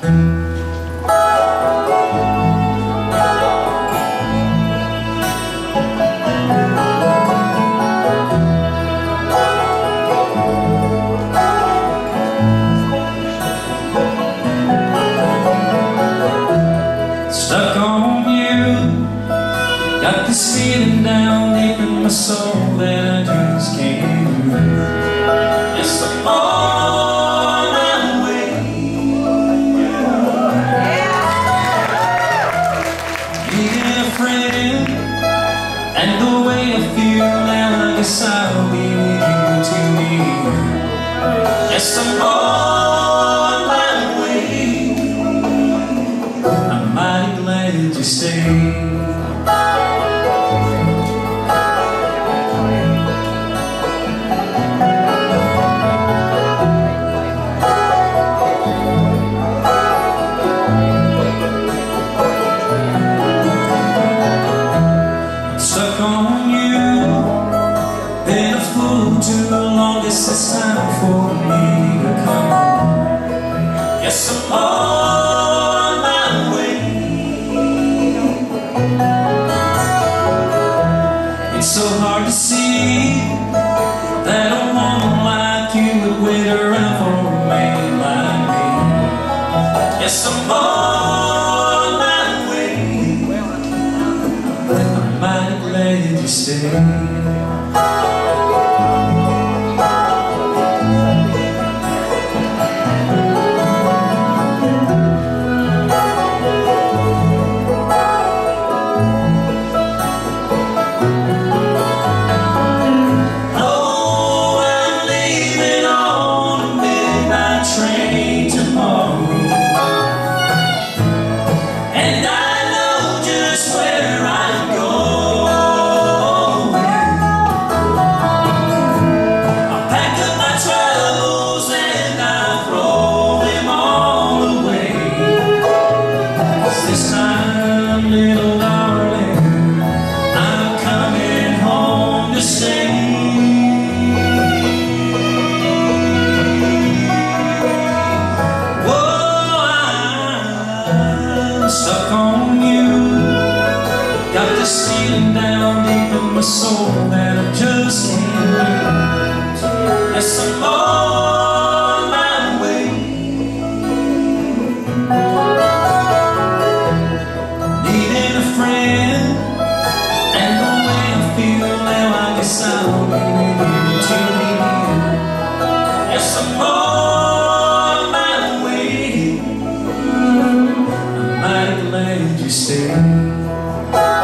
Stuck on you. Got this feeling down deep in my soul that I just can't And the way I feel now I guess I'll be with you till the end Yes, I'm on Yes, I'm on my way I'm mighty glad you stayed something down deep in my soul that I just can't lose. Yes, I'm on my way. Needing a friend, and the way I feel now, I guess I'll be you to me. Yes, I'm on my way. I'm mighty glad you stayed.